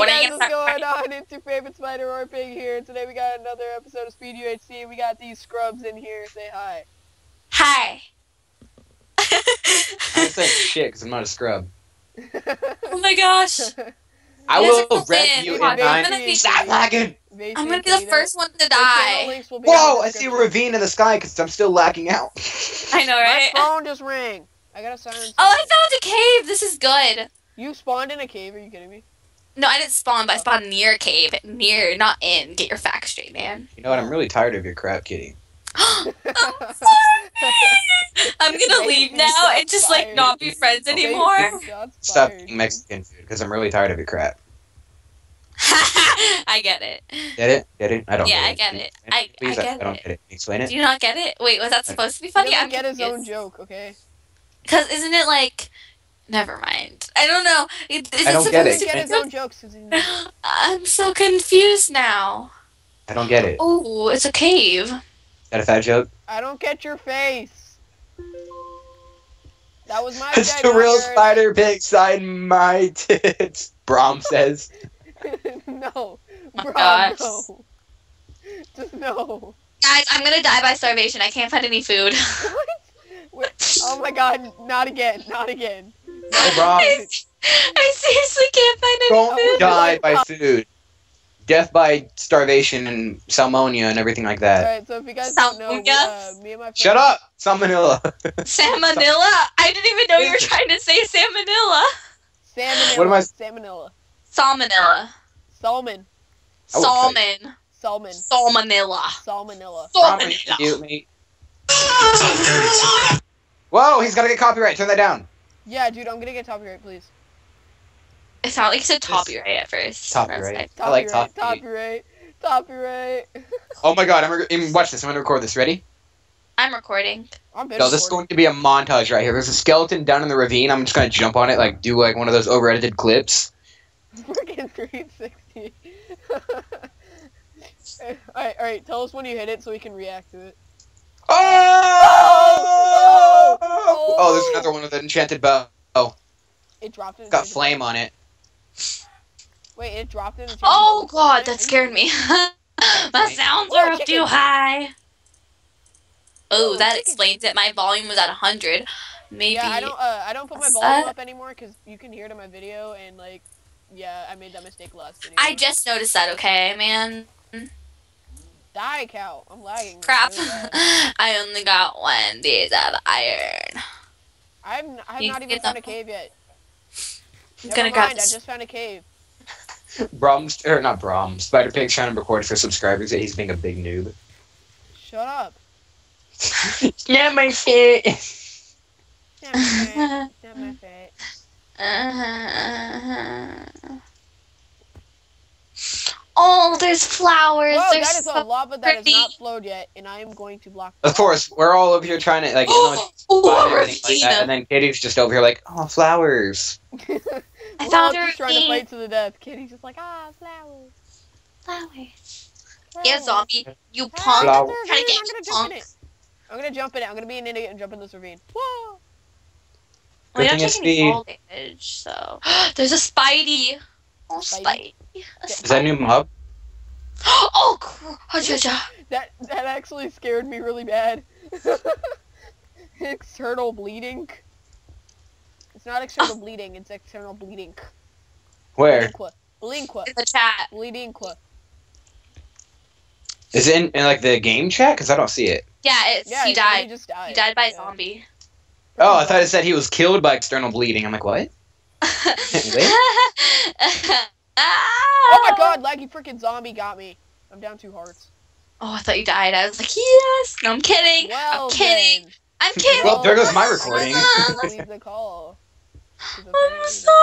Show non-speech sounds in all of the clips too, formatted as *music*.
what hey are you guys, gonna what's start? going on? It's your favorite spider or pig here. Today we got another episode of Speed UHC. We got these scrubs in here. Say hi. Hi. I'm saying shit because I'm not a scrub. *laughs* oh my gosh. I You guys will are wreck you in I'm gonna be- Stop lagging! I'm gonna be the first one to die. Whoa! I see a ravine in the sky because I'm still lacking out. I know, right? My phone just rang. I got a silence. Oh, I found a cave. This is good. You spawned in a cave. Are you kidding me? No, I didn't spawn, but I spawned near a cave. Near, not in. Get your facts straight, man. You know what? I'm really tired of your crap, kitty. *gasps* *laughs* I'm gonna leave now and just like not be friends anymore. Stop fired. eating Mexican food because I'm really tired of your crap. *laughs* I get it. Get it? Get it? I don't. Yeah, get I get it. I- Please, I get don't it. get it. Explain it. Do you not get it? Wait, was that supposed to be He funny? doesn't I'm get his own joke. Okay. Cause isn't it like? Never mind. I don't know. It, is I don't it get supposed doesn't it. to get his own jokes. 'cause he's- *laughs* I'm so confused now. I don't get it. Oh, it's a cave. that a fat joke? I don't get your face. That was my. It's gag, the real spider pig side my tits. Brom says. *laughs* no, Oh my bro, gosh. no. Just *laughs* no. Guys, I'm gonna die by starvation. I can't find any food. Wait, oh my god, not again, not again. Oh, Brom. *laughs* I, I seriously can't find any Don't food. die by food. Death by starvation and salmonia and everything like that. Alright, so if you guys don't know, uh, me and my friend. Shut up! Salmonella. *laughs* Salmonella? I didn't even know you were trying to say salmonella. Salmonella. What am I- Salmonella. Salmonella. Salmon. Salmon. Salmon. Salmonella. Salmonella. Brom, Salmonella. mute me. Whoa, he's gotta get copyright. Turn that down. Yeah, dude, I'm gonna get copyright, please. It sounded like you said copyright at first. Copyright. That's I like Copyright, copyright, copyright. Oh my god, I'm re- em- watch this. I'm gonna record this. Ready? I'm recording. I'm been No, this is going to be a montage right here. There's a skeleton down in the ravine. I'm just gonna jump on it, like do like one of those over edited clips. *laughs* Freaking 360. *laughs* alright, alright, tell us when you hit it so we can react to it. Oh! Oh! Oh, there's another one with an enchanted bow. It dropped it. Got flame on it. Wait, it dropped it. Oh god, that scared me. *laughs* My sounds are up too high. Oh, Oh, that explains it. My volume was at 100. Maybe. Yeah, I don't. Uh, I don't put my volume that? up anymore because you can hear it in my video, and like, yeah, I made that mistake last video. I just noticed that, okay, man? Die cow. I'm lagging. Crap. *laughs* I only got one piece of iron. I'm. I've You not even get found a cave yet. I'm Never gonna grab mind, I this. just found a cave. Brom's or not Brom. Spider Pig's trying to record for subscribers that he's being a big noob. Shut up. *laughs* yeah, my shit. Damn my *laughs* face. Damn my face. Oh, there's flowers. Whoa, there's that is a so lava that has not flowed yet, and I am going to block. Of course, we're all over here trying to like, you know, Oh, spot like that, and then Katie's just over here like, oh, flowers. *laughs* I We're all found a just trying to fight to the death. Kitty's just like, ah, flowers. Flowers. flowers. Yeah, zombie. You punk. Flower. there's a Trying to get I'm gonna jump punk. in it. I'm gonna jump in it. I'm gonna be an idiot and jump in this ravine. Whoa! We Good don't thing it's take any fall damage, so. *gasps* There's a Spidey. Oh, Spidey? Spidey. Is that a new mob? *gasps* Oh, cr- Hajaja. That that actually scared me really bad. *laughs* external bleeding. It's not external *gasps* bleeding. It's external bleeding. Where Bleedingqua. Bleedingqua. in the chat. Bleedingqua. is it in, in like the game chat? Because I don't see it. Yeah, it's, Yeah, he he said He died. just died. He died by a zombie. Oh, I thought it said he was killed by external bleeding. I'm like, what? *laughs* Oh my god, laggy freaking zombie got me. I'm down two hearts. Oh, I thought you died. I was like, yes. No, I'm kidding. Well, I'm kidding. then. I'm kidding. Well, there goes my recording. I'll leave the call. To the I'm sorry.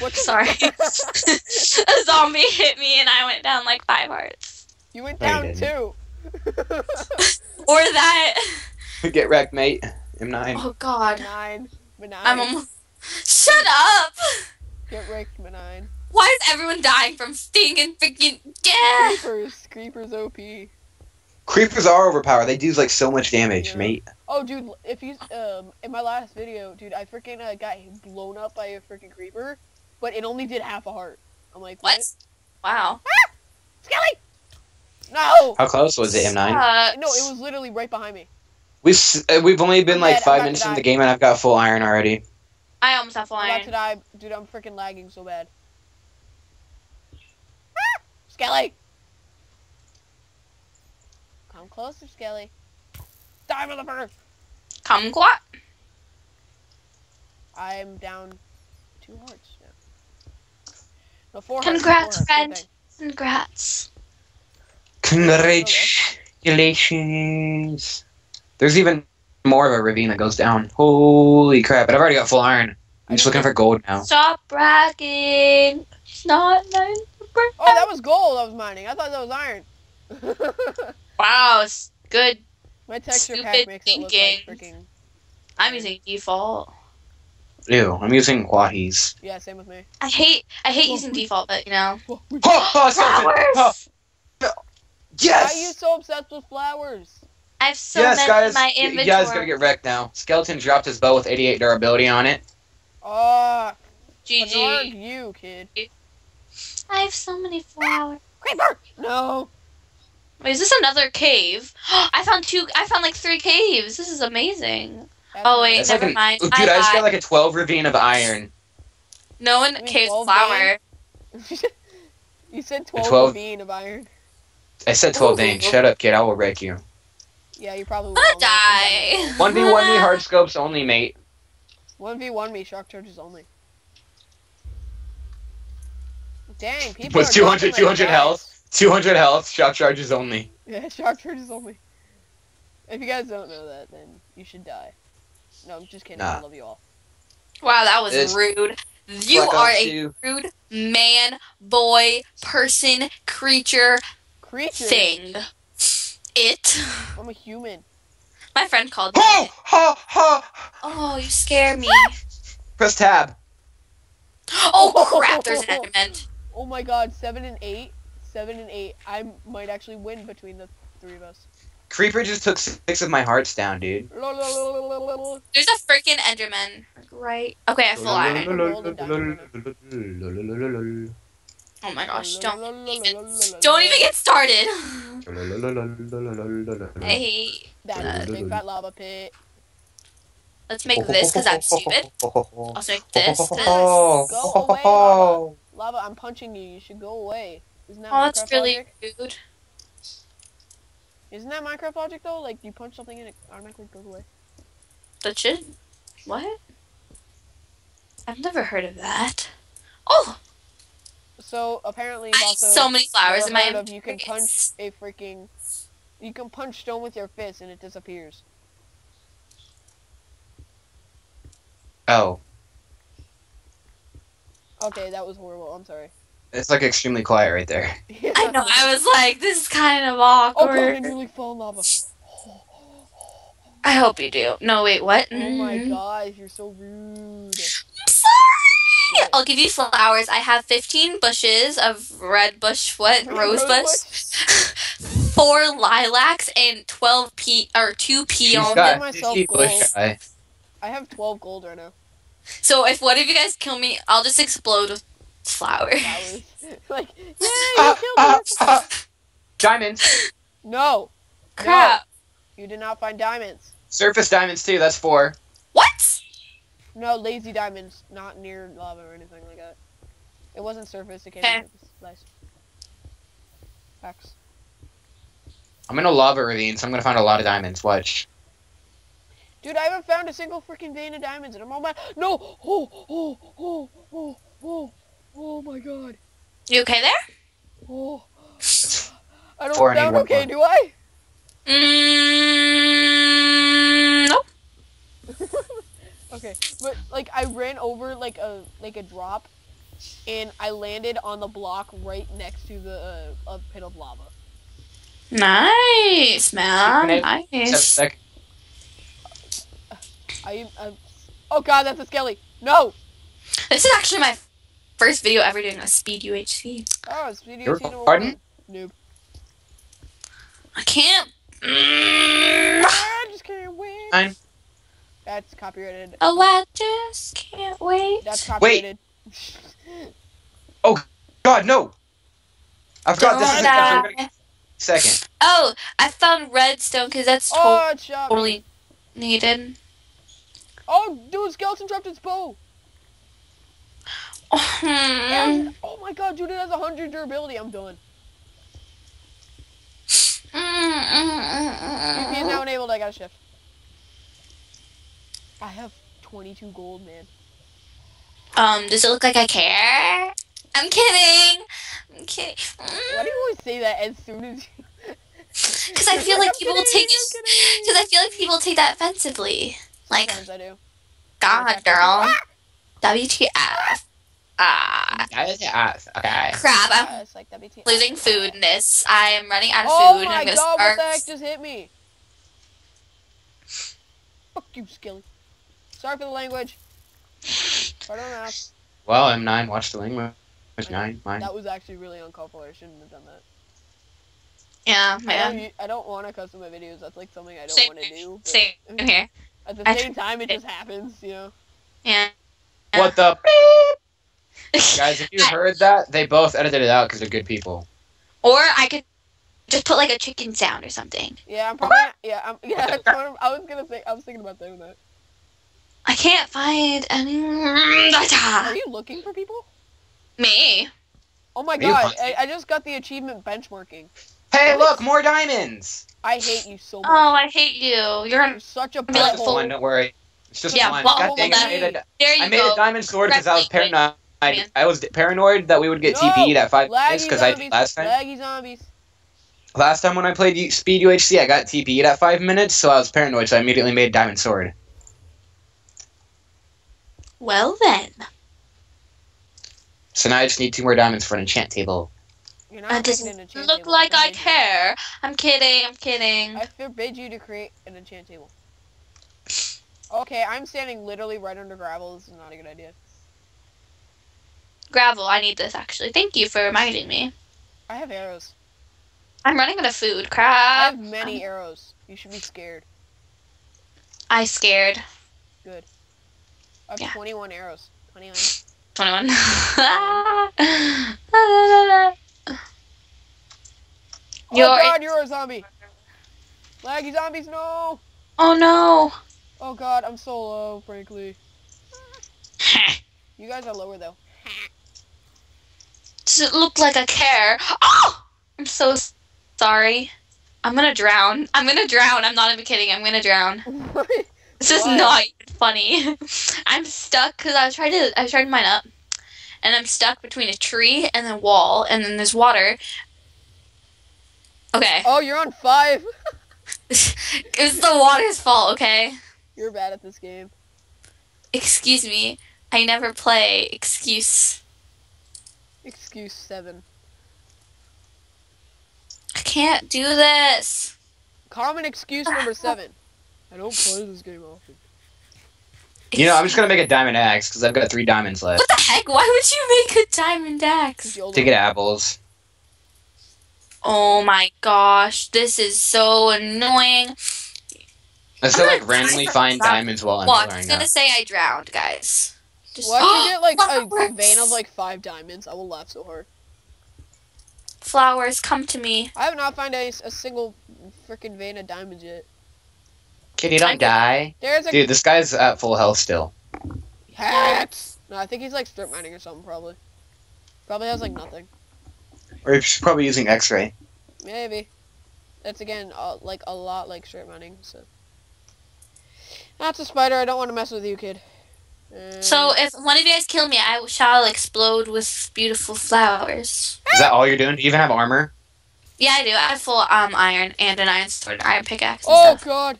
What *laughs* the- Sorry. *laughs* a zombie hit me and I went down like five hearts. you went No, you down didn't. two. Or that. Get wrecked, mate. M9. Oh God. Nine. Benign. I'm almost. Shut up. Get wrecked, benign. Why is everyone dying from stinging freaking? Yeah. Creepers. Creepers OP. Creepers are overpowered. They do like so much damage, Yeah. mate. Oh, dude, if you um in my last video, dude, I freaking uh, got blown up by a freaking creeper, but it only did half a heart. I'm like, what? What? Wow. Skelly! No! How close was it, M9? Uh, No, it was literally right behind me. We've uh, we've only been I'm like dead, five minutes in the game and I've got full iron already. I almost have full I'm about to die. Dude, I'm freaking lagging so bad. Ah! Skelly! Come closer, Skelly. Die, motherfucker! Come quat. I'm down two hearts now. No, four hearts. Congrats, four hearts, friend. thing. Congrats. Congratulations. There's even more of a ravine that goes down. Holy crap! But I've already got full iron. I'm just looking for gold now. Stop bragging. It's not nice to brag. Oh, that was gold I was mining. I thought that was iron. *laughs* Wow, it's good. My texture Stupid pack makes it look like freaking. I'm using default. Ew, I'm using Quahis. Yeah, same with me. I hate I hate using default, but you know. Oh, oh, skeleton! Oh, Flowers. yes! Why are you so obsessed with flowers? I have so yes, many guys. in my inventory. You guys gotta get wrecked now. Skeleton dropped his bow with 88 durability on it. Ah, Bernard, GG. you kid. I have so many flowers. Creeper! No. Wait, is this another cave? *gasps* I found two. I found like three caves. This is amazing. Oh, wait, That's never like an- mind. Ooh, I dude, I, just got like a 12 ravine of iron. No one mean caves flower. *laughs* you said 12, 12 bean of iron. I said 12 Dane. *laughs* Shut up, kid. I will wreck you. Yeah, you probably I'm will. die. 1v1 me hard scopes only, mate. 1v1 me, shock charges only. Dang, people With are 200 like 200 health. 200 health, shock charges only. Yeah, *laughs* shock charges only. If you guys don't know that, then you should die. No, I'm just kidding. I love you all. Wow, that was It's- rude. You are a 2. rude man, boy, person, creature, Creature. thing. It. I'm a human. My friend called me. Oh, it. Ho! Ho! Oh, you scare me. Press tab. Oh crap! There's an enderman. Oh my god, 7 and 8. 7 and 8. I might actually win between the three of us. Creeper just took six of my hearts down, dude. There's a freaking enderman. Right. Okay, I have full iron. Oh my gosh! Don't even *laughs* don't even get started. *laughs* I hate. that. a big fat lava pit. Let's make this because I'm stupid. Also make this. *laughs* this. Go away, lava. Lava, I'm punching you. You should go away. Isn't that Oh, that's Minecraft really logic? rude. Isn't that Minecraft logic though? Like you punch something and it automatically goes away. That should. What? I've never heard of that. Oh, So apparently, I you've have also so many flowers in my heard of you can punch a freaking, you can punch stone with your fist and it disappears. Oh, Okay, that was horrible. I'm sorry. it's like extremely quiet right there. *laughs* I know. I was like, this is kind of Oh god, I awkward. nearly fell in lava. I hope you do. No, wait, what? Oh my Mm. gosh, you're so rude. I'm sorry. I'll give you flowers. I have 15 bushes of red bush, what? Rose bush. *laughs* Four lilacs and 12 pe or two She's peons. got- got myself gold. I have 12 gold right now. So if one of you guys kill me, I'll just explode with flowers. Flowers. *laughs* like, yay, you Ah, killed ah, me. ah. Diamonds. No, Crap. you did not find diamonds. Surface diamonds too. That's four. What? No, lazy diamonds, not near lava or anything like that. It wasn't surface, it Okay. from. Nice. Facts. I'm in a lava ravine, so I'm gonna find a lot of diamonds. Watch. Dude, I haven't found a single freaking vein of diamonds and I'm all mad. No! Oh, oh, oh, oh, oh, oh my god. You okay there? Oh. That's *laughs* I don't Four, sound okay, more. do I? Mm, nope. *laughs* Okay, but like I ran over like a like a drop, and I landed on the block right next to the uh, a pit of lava. Nice, man. Nice. I, I oh god, that's a skelly. No. This is actually my first video ever doing a speed UHC. Oh, it's video You're scene number pardon? Noob. I can't Mm. I just can't wait. Fine. That's copyrighted. Oh, I just can't wait. That's copyrighted. *laughs* Oh god, no! I forgot this Don't is a second. Oh, I found redstone because that's oh, it's shot. me. totally needed. Oh, dude, skeleton dropped its bow. Hmm. *laughs* And- oh my god, dude, it has 100 durability. I'm done. Mm, mm, mm, PP is now enabled. I got a shift. I have 22 gold, man. Um, does it look like I care? I'm kidding. I'm kidding. Why do you always say that as soon as you... *laughs* Because I feel like *laughs* I'm people kidding, take it. Because I feel like people take that offensively. Like, Sometimes I do. God, girl. WTF? Ah, Okay. crap. I'm Yeah, it's like WTF. losing foodness. I am running out of Oh food. and my I'm gonna god, what the heck just hit me? Fuck you, Skilly. Sorry for the language. Pardon my mouth. Well, M9, watch the language. Nine, mine. That was actually really uncalled for. I shouldn't have done that. Yeah, I don't, u- I don't want to custom my videos. That's like something I don't Same want to do. but Same *laughs* here. At the same time, it just happens, you know. Yeah. What the *laughs* Guys, if you heard that, they both edited it out because they're good people. or I could just put like a chicken sound or something. Yeah, I'm probably. Yeah, I'm. *laughs* Yeah, that's one of- I was gonna say. I was thinking about doing that. I can't find any. Are you looking for people? Me. Oh my god! I, I just got the achievement benchmarking. Hey, look, more diamonds! I hate you so much. Oh, I hate you. You're You're such a Be like just one, don't worry. It's just Yeah, one. butthole God dang it, I made, a, There you I made go. a diamond sword because I was paranoid. Man. I was paranoid that we would get No! TP'd at 5 minutes because I did last time. Laggy zombies. Last time when I played Speed UHC, I got TP'd at 5 minutes, so I was paranoid, so I immediately made a diamond sword. Well then. So now I just need two more diamonds for an enchant table. You're That not making doesn't an enchant look table. like I forbid you- care. I'm kidding. I'm kidding. I forbid you to create an enchant table. Okay, I'm standing literally right under gravel. This is not a good idea. Gravel. I need this actually. Thank you for reminding me. I have arrows. I'm running out of food. crap. I have many arrows. You should be scared. I scared. I have Yeah. 21 arrows. 21. 21. *laughs* Oh You're god, you're a zombie. Laggy zombies, no. oh no. Oh god, I'm so low, frankly. *laughs* You guys are lower though. Does it look like I care? Oh! I'm so sorry. I'm gonna drown. I'm gonna drown. I'm not even kidding. I'm gonna drown. *laughs* This is not funny. *laughs* I'm stuck because I was trying to. I was trying to mine up, and I'm stuck between a tree and a wall, and then there's water. Okay, oh, you're on five. *laughs* *laughs* it's the water's fault. Okay, You're bad at this game. excuse me. I never play. Excuse. Excuse seven. I can't do this. Common excuse number seven. I don't play this game often. You know, I'm just gonna make a diamond axe because I've got three diamonds left What the heck? Why would you make a diamond axe? To get apples. Oh my gosh, this is so annoying. I still like *laughs* randomly find from diamonds while I'm Well, I'm gonna up. say I drowned, guys. Just Well, if you get like *gasps* a vein of like five diamonds, I will laugh so hard. flowers come to me. I have not found a, a single freaking vein of diamonds yet. Kid, you don't I'm- die. There's a Dude, this guy's at full health still. hacks. No, I think he's like strip mining or something probably. Probably has like nothing. Or he's probably using X-ray. Maybe. That's again uh, like a lot like strip mining. So that's a spider. I don't want to mess with you, kid. Uh, So if one of you guys kill me, I shall explode with beautiful flowers. Is that all you're doing? Do you even have armor? Yeah, I do. I have full um iron and an iron sword, iron pickaxe. And oh stuff. god.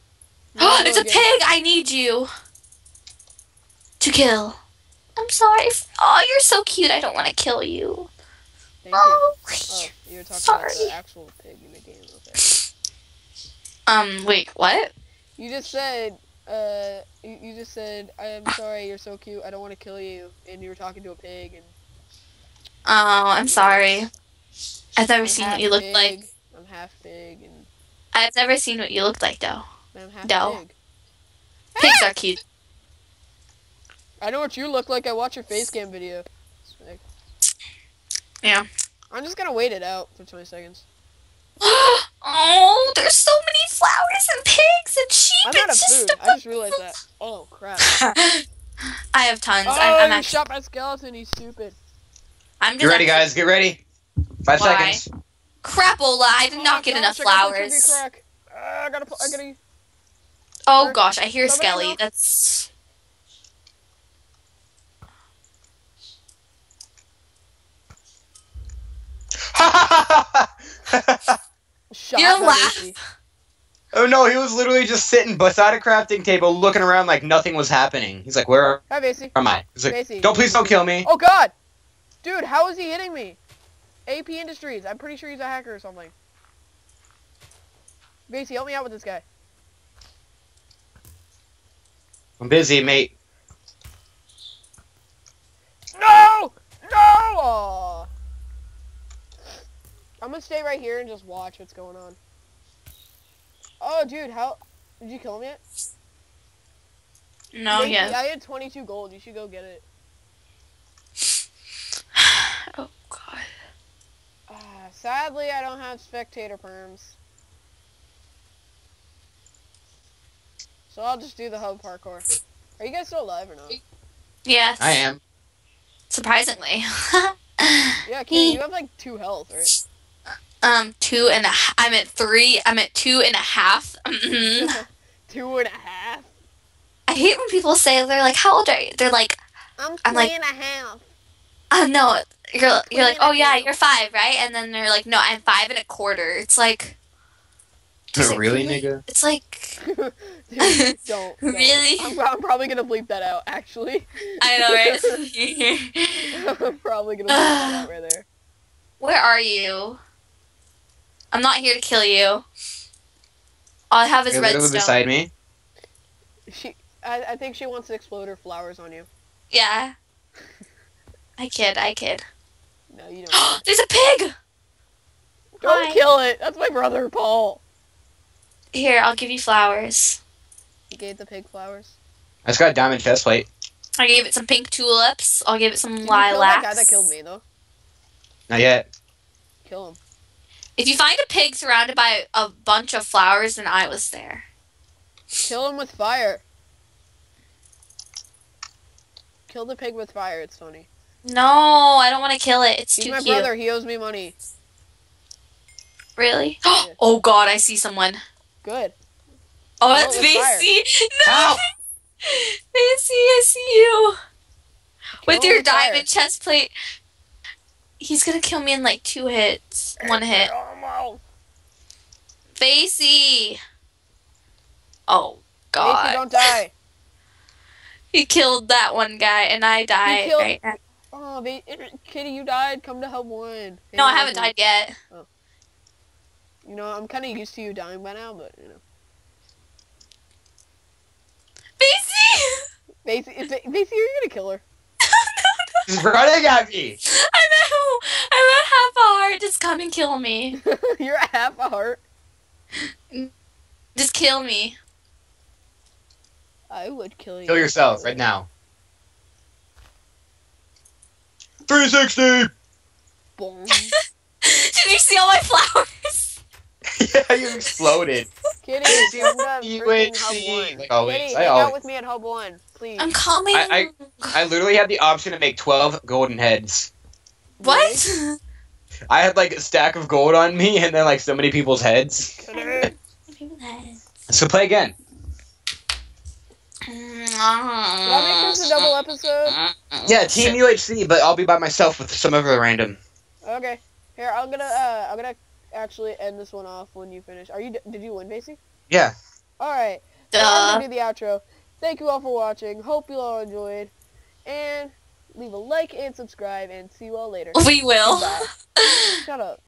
*gasps* it's a pig. I need you to kill. I'm sorry. Oh, you're so cute. I don't want to kill you. Thank you. Oh. Oh, you were talking about Sorry. the actual pig in the game. Okay. Um. Wait. What? You just said, uh, you, you just said, I'm sorry, you're so cute, I don't want to kill you, and you were talking to a pig, and Oh, I'm sorry. I've never I'm seen what you look pig, like. I'm half pig, and I've never seen what you looked like though. I'm half No. pig. Pigs are cute. I know what you look like. I watch your face cam video. Sick. Yeah. I'm just gonna wait it out for 20 seconds. *gasps* oh, there's so many flowers and pigs and sheep. I'm out of it's just food. I just realized that. Oh *laughs* crap. I have tons. Oh, I'm, I'm you actually. shot my skeleton. He's stupid. I'm just Get ready, guys. Get ready. Five Why? seconds. Crapola! I did Oh not my get gosh, enough I got some flowers. crack. Uh, I gotta. put- I gotta. Oh Or- gosh, I hear somebody Skelly. know- That's. Shot *laughs* Your my laugh. baby. oh no, he was literally just sitting beside a crafting table, looking around like nothing was happening. He's like, "Where Hi, Vaceyy. am I?" He's like, Vaceyy. "Don't please don't kill me." Oh god! Dude, how is he hitting me? AP Industries. I'm pretty sure he's a hacker or something. Vaceyy, help me out with this guy. I'm busy, mate. No! No! Aw. I'm gonna stay right here and just watch what's going on. Oh, dude, how... Did you kill him yet? No, Vaceyy, yeah. I had 22 gold. You should go get it. *sighs* Oh god. Uh, sadly, I don't have spectator perms. So I'll just do the hub parkour. Are you guys still alive or not? Yes. I am. Surprisingly. *laughs* Yeah, Kitty, you have like two health, right? um, two and a. h- I'm at three. I'm at two and a half. *laughs* Mhm. *laughs* two and a half. I hate when people say they're like, "How old are you?" They're like, I'm I'm like- three and a half. "Oh no." You're you're like, "Oh yeah, you're five, right?" And then they're like, "No, I'm five and a quarter." It's like, does it really, nigga? It's like, *laughs* Dude, don't, don't. Really? I'm, I'm probably gonna bleep that out, actually. I know, right? *laughs* *laughs* I'm probably gonna bleep that out right there. Where are you? I'm not here to kill you. All I have is You're literally redstone. beside me. She, I, I think she wants to explode her flowers on you. Yeah. I kid. I kid. No, you *gasps* don't. There's a pig. don't Hi. kill it. That's my brother, Paul. Here, I'll give you flowers. You gave the pig flowers. I just got a diamond chest plate. I gave it some pink tulips. I'll give it some Did you kill that lilacs. guy that killed me, though? Not yet. Kill him. If you find a pig surrounded by a bunch of flowers, then I was there. Kill him with fire. Kill the pig with fire. It's funny. No, I don't want to kill it. It's He's too my cute. brother. He owes me money. Really? *gasps* Yeah. oh God, I see someone. Good. Oh, Kill that's it. Vaceyy. *laughs* No, Ow! Vaceyy, I see you with Kill him your with diamond chest plate. He's gonna kill me in like two hits. One hit. Almost. Vaceyy. Oh Vaceyy, God. don't die. *laughs* *laughs* He killed that one guy, and I died killed- right now. Oh, ba- Kitty, you died. Come to help one. No, I haven't Vaceyy. died yet. Oh. You know, I'm kind of used to you dying by now, but you know. Vaceyy! Vaceyy, if, Vaceyy, you're gonna kill her. *laughs* She's running at me. I'm at, I'm at half a heart. Just come and kill me. *laughs* you're at half a heart. Just kill me. I would kill you. Kill yourself right now. 360. Boom. *laughs* Did you see all my flowers? *laughs* yeah, you exploded. Kitty, Vaceyy, come to you freaking ain't hub one. Like always, Kitty, I hang out with me at hub one, please. I'm coming. I- I literally had the option to make 12 golden heads. what? I had like a stack of gold on me and then like so many people's heads. Kitty. So play again. Can I make this a double episode? Yeah, Team UHC, but I'll be by myself with some other random. Okay. Here, I'm gonna, uh, I'm gonna actually end this one off when you finish. Are you? Did you win, Vaceyy? Yeah. All right. So I'm gonna do the outro. Thank you all for watching. Hope you all enjoyed, and leave a like and subscribe. And see you all later. We will. *laughs* Shut up.